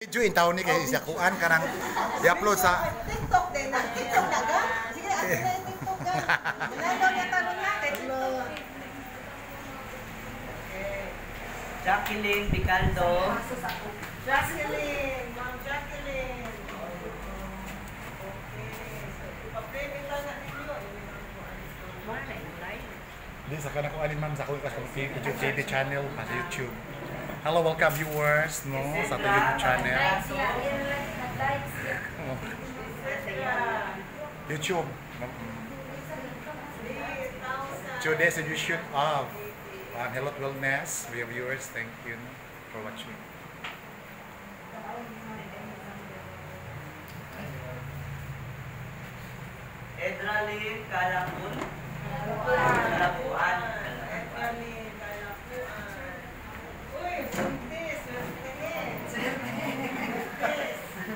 Video in taon ni kay isa kuan kanang i-upload sa TikTok din na. TikTok na ga? Sige, atin na yung TikTok ga. Nalaw niya tanong natin. Jacqueline Picaldo. Jacqueline, Ma'am Jacqueline. Na di sa kanang kuan ma'am sa sa YouTube TV channel sa YouTube. Hello, welcome viewers no sa ating YouTube channel. Oh, YouTube. Today is edition of um, Hello Wellness. We have viewers. Thank you for watching. Edralyn Calapun. Calapuan.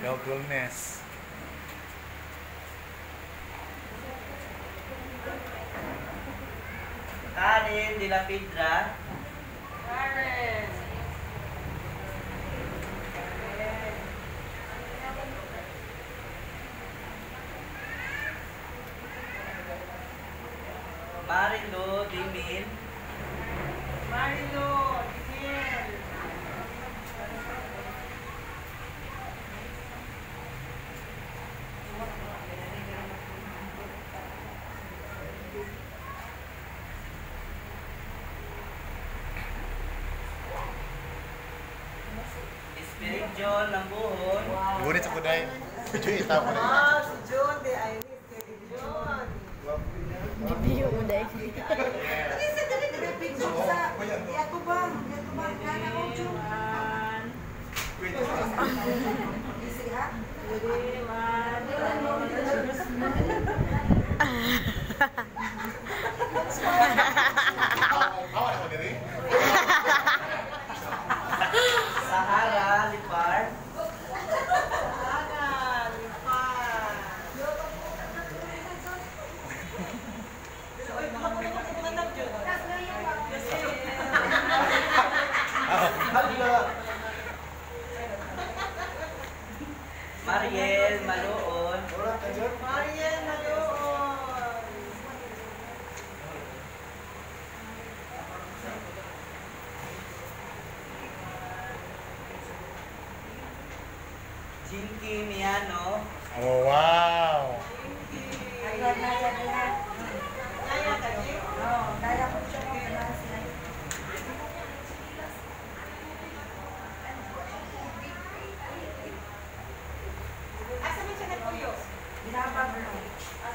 Health Wellness. Karen de la Pedra. Karen. Marilo Dimin. Marilo, Spirit John Lambuhon. Ngunit sa kuday. Video itaw ko na. Ah, si John, di ay ni si John. Video mo dahil. Dali sa dali dali picture sa. Di ako ba? Di ako ba? Kana ko John. Easy ha? Ready,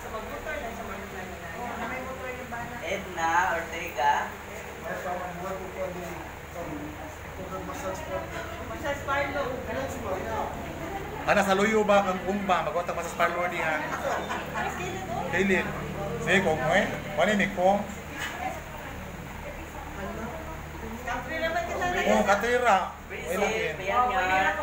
mag-motor nila. Edna Ortega. Massage parlor. Ana sa luyo ba kang kumba magwatag sa parlor diha. Aris kayo na doon? Kailin. Sige kung mo eh. Wani ni kita na Oh, katira. Brisel Ilagin. Pianyar.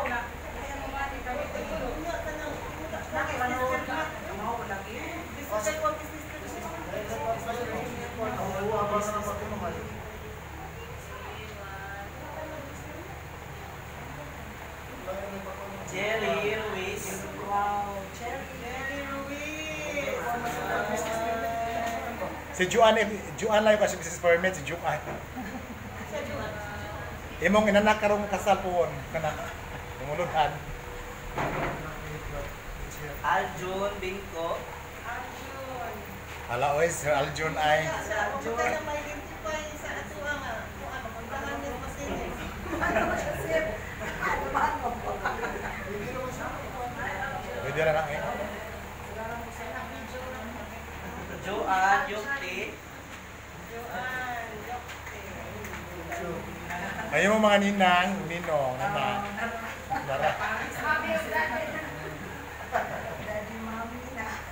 Si Juan, eh, Juan lang kasi business permit, si Juan. Imong inanak karong kasal po kana lumuludan. Aljun Bingko. Hala oy, Sir Aljun ay pwede na lang eh. Joanne Yukti. Ayun mo mga ninang, ninong, nana. Dara.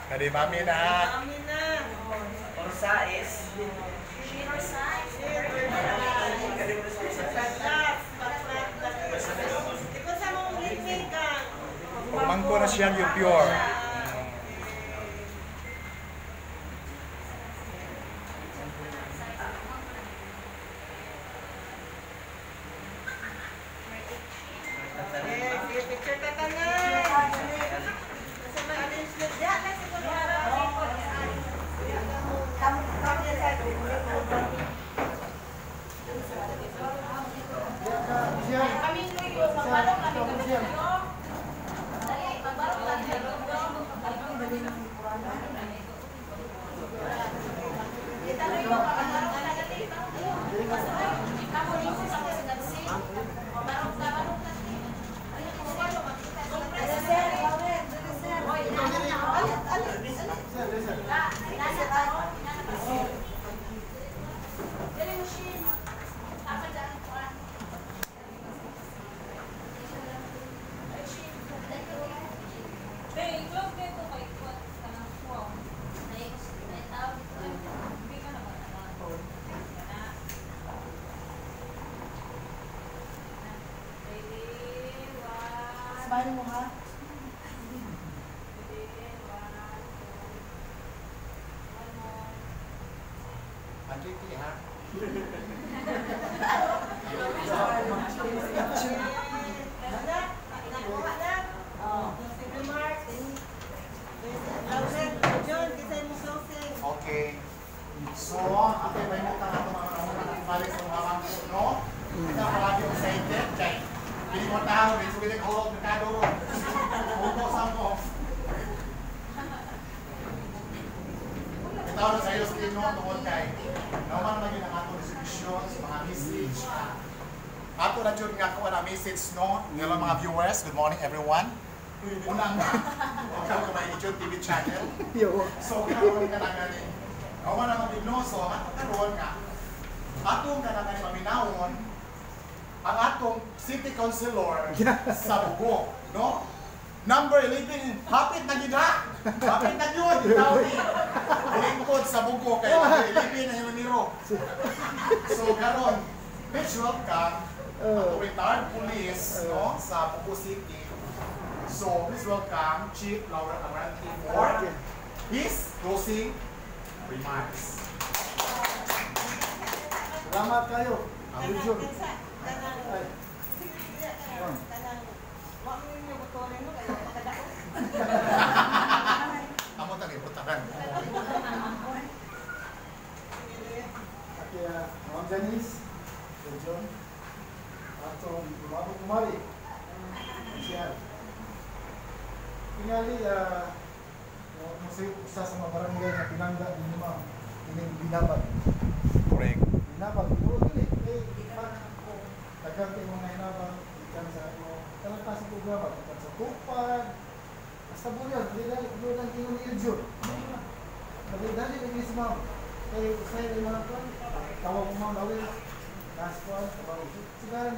Kadi mami na. Orsais. Pagmangko na siya yung pure. Sige, picture ka ka mo closing. Okay. So, ate, may mutang ako mga kamunan balik sa mga mangko, no? Kita palagi excited, Pili mo tao, may sumilig hulog ng kado. Hubo sa mo. Itaw na sa iyo sa no, tungkol kay Naman man yun ang atong distribution sa mga message. Ato na dyan nga ko na message, no? Hello mga viewers, good morning everyone. Unang, welcome to my YouTube TV channel. So, karoon ka na gani. Ako na mga bignoso, ato karoon nga. Atong ka na gani maminawon, ang atong city councilor sa Bugo, no? Number 11, hapit na gina. Hapit na yun, Tawi. Lingkod sa Bugo, kay number 11 na yung niro. So, karon, please welcome ang retired police no, sa Bugo City. So, please welcome Chief Laura Amarante for his closing remarks. Salamat kayo. Tanang, Jun. Atong lumabot kumari. Siya. Tingali, ah, uh, masay isa sa mga barangay na pinangga ni Ma'am, ini binabag. Correct. Binabag, puro dili. Eh, tagang kayo mga hinabang, ikan sa ano, talang klaseng programa, ikan sa tupad, Basta po yan, dali-dali, doon ang tingin ni Iljur. Dali-dali, lagi si Ma'am. Kaya saya yung mga kan, tawag mo Ma'am Lawin, Naspuan, tawag mo. Sigaran,